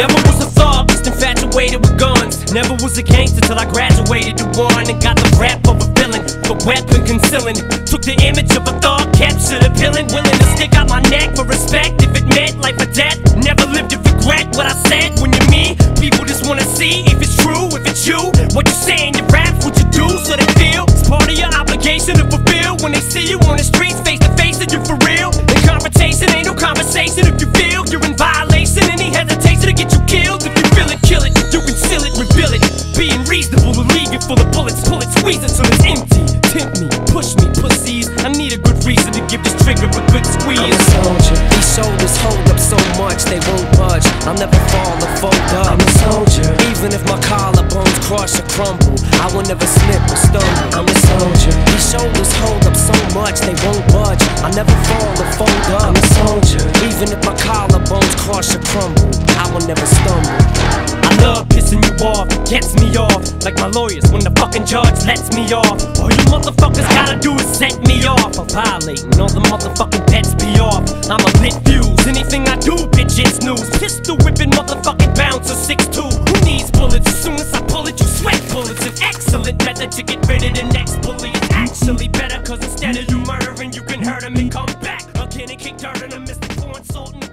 Never was a thug, just infatuated with guns. Never was a gangster till I graduated to one and got the rap of a villain, the weapon concealing. Took the image of a thug, captured a villain, willing to stick out my neck for respect if it meant life or death. Never lived to regret what I said when you're me. People just wanna see if it's true, if it's you. What you say in your raps, what you do, so they feel it's part of your obligation to fulfill when they see you on the streets, squeeze it till it's empty. Tempt me, push me, pussies. I need a good reason to give this trigger a good I'm a soldier. These shoulders hold up so much they won't budge. I'll never fall or fold up. I'm a soldier. Even if my collarbones crush or crumble, I will never slip or stumble. I'm a soldier. These shoulders hold up so much they won't budge. I'll never fall or fold up. I'm a soldier. Even if my collarbones crush or crumble, I will never stumble off, gets me off. Like my lawyers when the fucking judge lets me off. All you motherfuckers gotta do is set me off. I'm violating all the motherfucking pets be off. I'm a lit fuse. Anything I do, bitch, it's news. Pistol whipping motherfucking bouncer 6'2. Who needs bullets? As soon as I pull it, you sweat bullets. An excellent method to get rid of the next bully. It's actually better, cause instead of you murdering, you can hurt him and come back. Again and kick dirt and a Mr. the corn salt